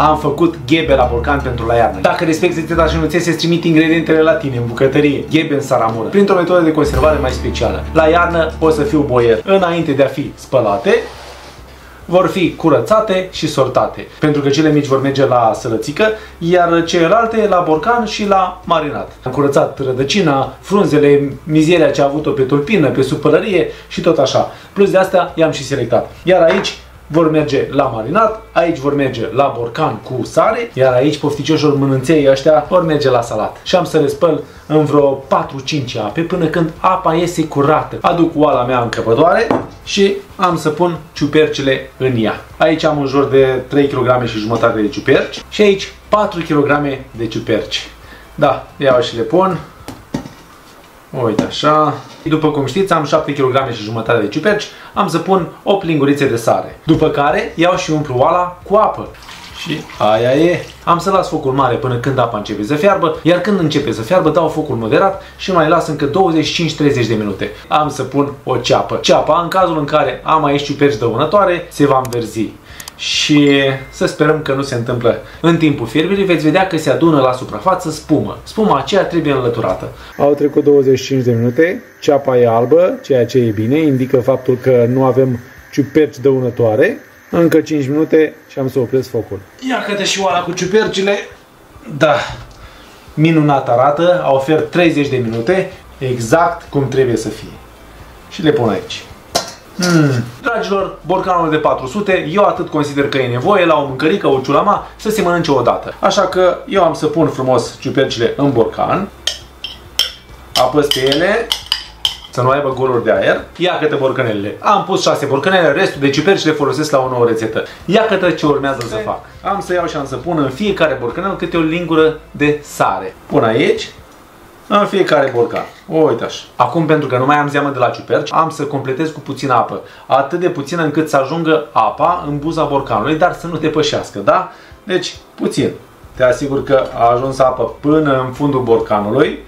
am făcut ghebe la borcan pentru la iarnă. Dacă respecti rețeta și nu ți se trimit ingredientele la tine în bucătărie. Ghebe în saramură. Printr-o metodă de conservare mai specială. La iarnă o să fiu boier. Înainte de a fi spălate, vor fi curățate și sortate, pentru că cele mici vor merge la sălățică, iar celelalte la borcan și la marinat. Am curățat rădăcina, frunzele, mizeria ce a avut-o pe tulpină, pe supălărie și tot așa. Plus de asta i-am și selectat. Iar aici vor merge la marinat, aici vor merge la borcan cu sare, iar aici pofticioșilor mănânței ăștia vor merge la salat. Și am să le spăl în vreo 4-5 ape până când apa iese curată. Aduc oala mea în căpătoare și am să pun ciupercile în ea. Aici am în jur de 3 kg și jumătate de ciuperci și aici 4 kg de ciuperci. Da, iau și le pun. Uite așa. După cum știți, am 7 kg și jumătate de ciuperci, am să pun 8 lingurițe de sare. După care iau și umplu oala cu apă. Și aia e. Am să las focul mare până când apa începe să fiarbă, iar când începe să fiarbă, dau focul moderat și mai las încă 25-30 de minute. Am să pun o ceapă. Ceapa, în cazul în care am aici ciuperci dăunătoare, se va înverzi și să sperăm că nu se întâmplă. În timpul fierbirii veți vedea că se adună la suprafață spumă. Spuma aceea trebuie înlăturată. Au trecut 25 de minute, ceapa e albă, ceea ce e bine, indică faptul că nu avem ciuperci dăunătoare. Încă 5 minute și am să opresc focul. Ia că și oala cu ciupercile. Da, minunat arată, ofer 30 de minute, exact cum trebuie să fie. Și le pun aici. Mm. Dragilor, borcanul de 400, eu atât consider că e nevoie la o mâncărică, o ciulama, să se mănânce odată. Așa că eu am să pun frumos ciupercile în borcan, apăs pe ele, să nu aibă goluri de aer. Ia câte borcanelele. Am pus 6 borcanele, restul de ciuperci le folosesc la o nouă rețetă. Ia câte ce urmează să fac. Am să iau și am să pun în fiecare borcanel câte o lingură de sare. Pun aici, în fiecare borcan. O, uite așa. Acum, pentru că nu mai am zeamă de la ciuperci, am să completez cu puțină apă. Atât de puțină încât să ajungă apa în buza borcanului, dar să nu depășească, da? Deci, puțin. Te asigur că a ajuns apă până în fundul borcanului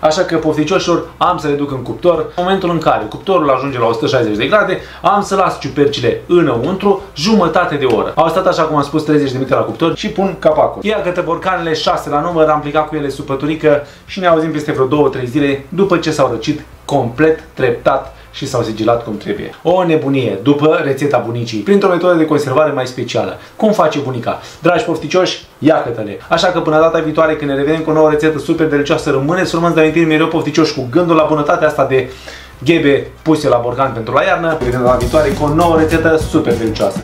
Așa că, pofticioșilor, am să le duc în cuptor. În momentul în care cuptorul ajunge la 160 de grade, am să las ciupercile înăuntru jumătate de oră. Au stat așa cum am spus 30 de minute la cuptor și pun capacul. Ia câte borcanele 6 la număr, am plicat cu ele supăturică și ne auzim peste vreo 2-3 zile după ce s-au răcit complet treptat și s-au sigilat cum trebuie. O nebunie, după rețeta bunicii, printr-o metodă de conservare mai specială. Cum face bunica? Dragi pofticioși, ia cătăle. Așa că până data viitoare, când ne revedem cu o nouă rețetă super delicioasă, rămâneți urmând de amintiri mereu pofticioși cu gândul la bunătatea asta de ghebe puse la borcan pentru la iarnă. Revedem data viitoare cu o nouă rețetă super delicioasă.